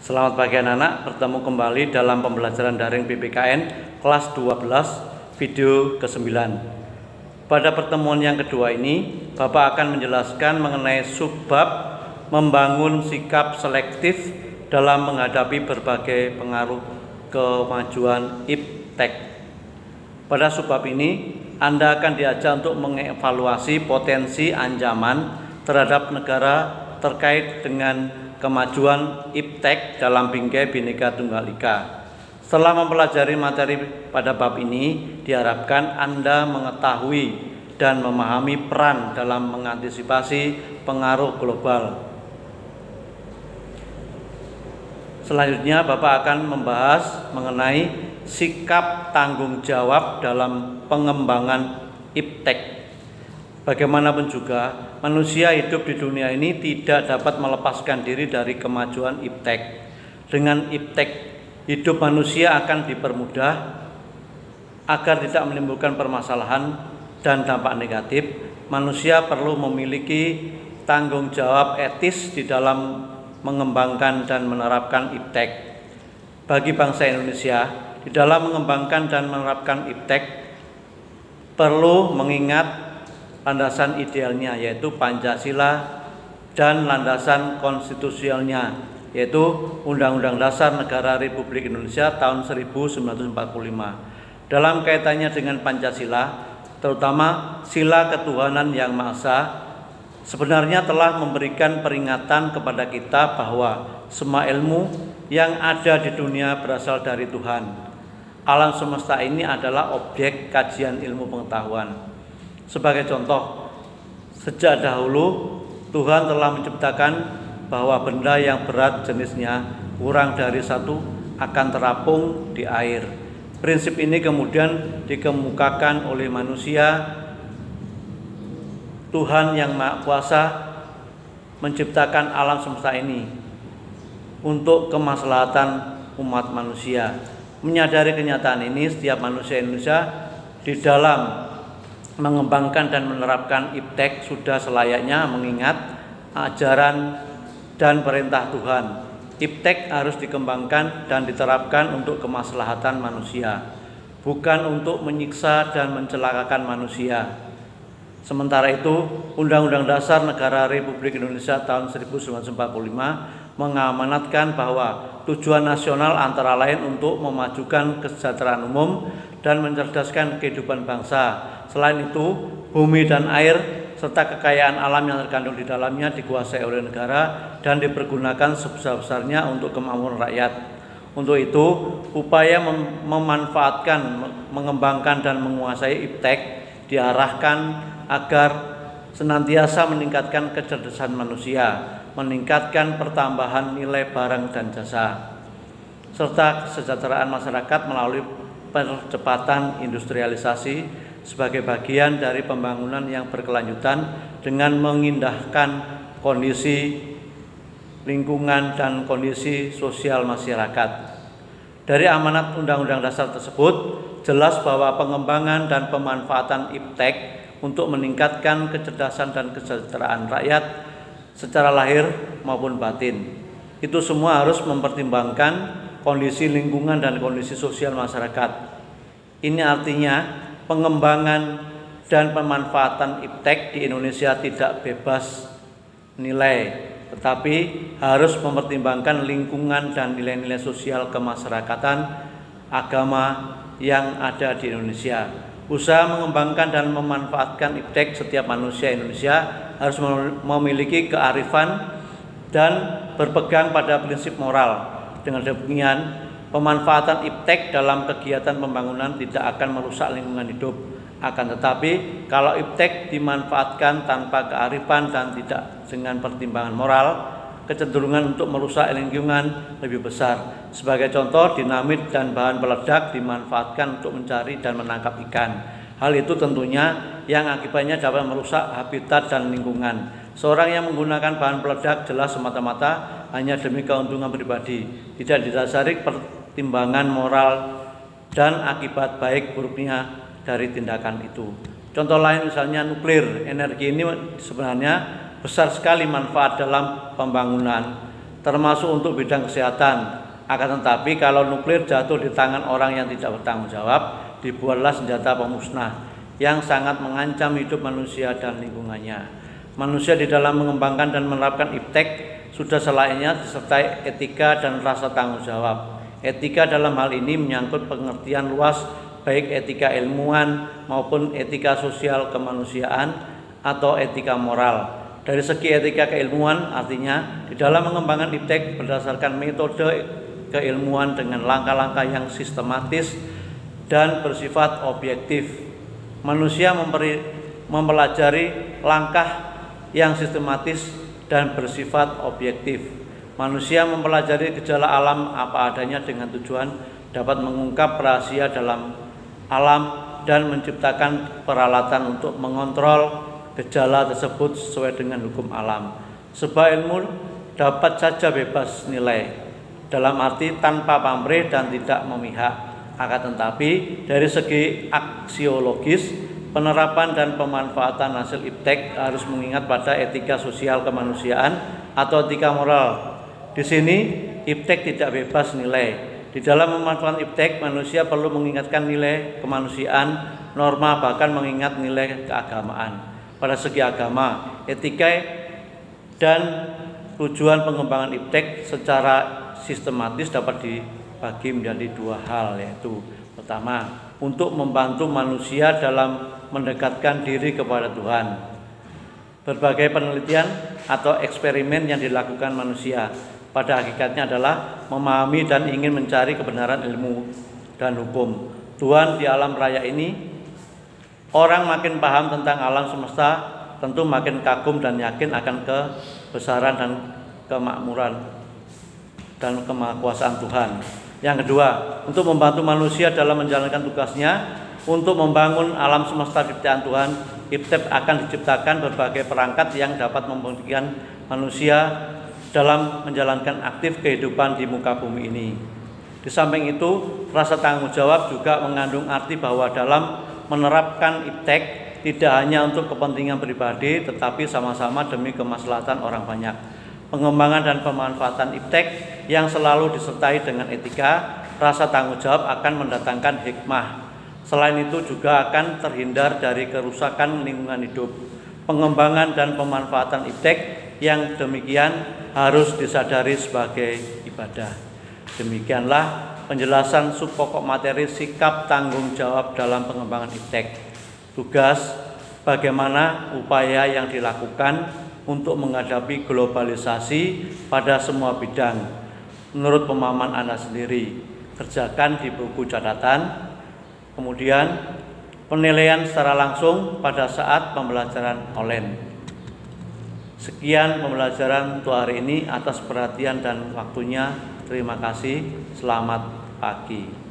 Selamat pagi anak-anak, bertemu kembali dalam pembelajaran daring PPKN kelas 12 video ke-9. Pada pertemuan yang kedua ini, Bapak akan menjelaskan mengenai subbab membangun sikap selektif dalam menghadapi berbagai pengaruh kemajuan iptek. Pada subbab ini, Anda akan diajak untuk mengevaluasi potensi ancaman terhadap negara terkait dengan kemajuan iptek dalam bingkai Bhinneka Tunggal Ika. Setelah mempelajari materi pada bab ini, diharapkan Anda mengetahui dan memahami peran dalam mengantisipasi pengaruh global. Selanjutnya Bapak akan membahas mengenai sikap tanggung jawab dalam pengembangan iptek Bagaimanapun juga, manusia hidup di dunia ini tidak dapat melepaskan diri dari kemajuan iptek. Dengan iptek, hidup manusia akan dipermudah agar tidak menimbulkan permasalahan dan dampak negatif. Manusia perlu memiliki tanggung jawab etis di dalam mengembangkan dan menerapkan iptek. Bagi bangsa Indonesia, di dalam mengembangkan dan menerapkan iptek perlu mengingat landasan idealnya yaitu Pancasila dan landasan konstitusionalnya yaitu Undang-Undang Dasar Negara Republik Indonesia tahun 1945. Dalam kaitannya dengan Pancasila, terutama sila ketuhanan yang Maha Esa, sebenarnya telah memberikan peringatan kepada kita bahwa semua ilmu yang ada di dunia berasal dari Tuhan. Alam semesta ini adalah objek kajian ilmu pengetahuan. Sebagai contoh, sejak dahulu Tuhan telah menciptakan bahwa benda yang berat jenisnya kurang dari satu akan terapung di air. Prinsip ini kemudian dikemukakan oleh manusia. Tuhan yang Maha Kuasa menciptakan alam semesta ini untuk kemaslahatan umat manusia. Menyadari kenyataan ini, setiap manusia Indonesia di dalam mengembangkan dan menerapkan iptek sudah selayaknya mengingat ajaran dan perintah Tuhan. Iptek harus dikembangkan dan diterapkan untuk kemaslahatan manusia, bukan untuk menyiksa dan mencelakakan manusia. Sementara itu, Undang-Undang Dasar Negara Republik Indonesia tahun 1945 mengamanatkan bahwa tujuan nasional antara lain untuk memajukan kesejahteraan umum dan mencerdaskan kehidupan bangsa Selain itu, bumi dan air serta kekayaan alam yang terkandung di dalamnya dikuasai oleh negara dan dipergunakan sebesar-besarnya untuk kemakmuran rakyat. Untuk itu, upaya mem memanfaatkan, mengembangkan dan menguasai iptek diarahkan agar senantiasa meningkatkan kecerdasan manusia, meningkatkan pertambahan nilai barang dan jasa, serta kesejahteraan masyarakat melalui percepatan industrialisasi sebagai bagian dari pembangunan yang berkelanjutan dengan mengindahkan kondisi lingkungan dan kondisi sosial masyarakat. Dari amanat Undang-Undang Dasar tersebut jelas bahwa pengembangan dan pemanfaatan iptek untuk meningkatkan kecerdasan dan kesejahteraan rakyat secara lahir maupun batin. Itu semua harus mempertimbangkan kondisi lingkungan dan kondisi sosial masyarakat. Ini artinya pengembangan dan pemanfaatan iptek di Indonesia tidak bebas nilai, tetapi harus mempertimbangkan lingkungan dan nilai-nilai sosial kemasyarakatan agama yang ada di Indonesia. Usaha mengembangkan dan memanfaatkan iptek setiap manusia Indonesia harus memiliki kearifan dan berpegang pada prinsip moral. Dengan demikian, Pemanfaatan iptek dalam kegiatan pembangunan tidak akan merusak lingkungan hidup. Akan tetapi, kalau iptek dimanfaatkan tanpa kearifan dan tidak dengan pertimbangan moral, kecenderungan untuk merusak lingkungan lebih besar. Sebagai contoh, dinamit dan bahan peledak dimanfaatkan untuk mencari dan menangkap ikan. Hal itu tentunya yang akibatnya dapat merusak habitat dan lingkungan. Seorang yang menggunakan bahan peledak jelas semata-mata hanya demi keuntungan pribadi, tidak didasari timbangan moral dan akibat baik buruknya dari tindakan itu. Contoh lain misalnya nuklir, energi ini sebenarnya besar sekali manfaat dalam pembangunan. termasuk untuk bidang kesehatan. Akan tetapi kalau nuklir jatuh di tangan orang yang tidak bertanggung jawab, dibuatlah senjata pemusnah yang sangat mengancam hidup manusia dan lingkungannya. Manusia di dalam mengembangkan dan menerapkan iptek sudah selainnya disertai etika dan rasa tanggung jawab. Etika dalam hal ini menyangkut pengertian luas baik etika ilmuwan maupun etika sosial kemanusiaan atau etika moral. Dari segi etika keilmuan artinya di dalam mengembangkan iptek berdasarkan metode keilmuan dengan langkah-langkah yang sistematis dan bersifat objektif. Manusia mempelajari langkah yang sistematis dan bersifat objektif. Manusia mempelajari gejala alam apa adanya dengan tujuan dapat mengungkap rahasia dalam alam dan menciptakan peralatan untuk mengontrol gejala tersebut sesuai dengan hukum alam. Sebuah ilmu dapat saja bebas nilai dalam arti tanpa pamrih dan tidak memihak. Akan tetapi dari segi aksiologis, penerapan dan pemanfaatan hasil iptek harus mengingat pada etika sosial kemanusiaan atau etika moral. Di sini iptek tidak bebas nilai. Di dalam memanfaatkan iptek, manusia perlu mengingatkan nilai kemanusiaan, norma bahkan mengingat nilai keagamaan. Pada segi agama, etika dan tujuan pengembangan iptek secara sistematis dapat dibagi menjadi dua hal yaitu pertama untuk membantu manusia dalam mendekatkan diri kepada Tuhan. Berbagai penelitian atau eksperimen yang dilakukan manusia pada hakikatnya adalah memahami dan ingin mencari kebenaran ilmu dan hukum. Tuhan di alam raya ini orang makin paham tentang alam semesta tentu makin kagum dan yakin akan kebesaran dan kemakmuran dan kemahakuasaan Tuhan. Yang kedua, untuk membantu manusia dalam menjalankan tugasnya untuk membangun alam semesta ciptaan Tuhan, Iptep akan diciptakan berbagai perangkat yang dapat memungkinkan manusia dalam menjalankan aktif kehidupan di muka bumi ini. Di samping itu, rasa tanggung jawab juga mengandung arti bahwa dalam menerapkan iptek tidak hanya untuk kepentingan pribadi, tetapi sama-sama demi kemaslahatan orang banyak pengembangan dan pemanfaatan iptek yang selalu disertai dengan etika, rasa tanggung jawab akan mendatangkan hikmah. Selain itu juga akan terhindar dari kerusakan lingkungan hidup. Pengembangan dan pemanfaatan iptek yang demikian harus disadari sebagai ibadah. Demikianlah penjelasan subpokok materi sikap tanggung jawab dalam pengembangan iptek. Tugas bagaimana upaya yang dilakukan untuk menghadapi globalisasi pada semua bidang. Menurut pemahaman Anda sendiri, kerjakan di buku catatan, kemudian penilaian secara langsung pada saat pembelajaran online. Sekian pembelajaran untuk hari ini atas perhatian dan waktunya. Terima kasih. Selamat pagi.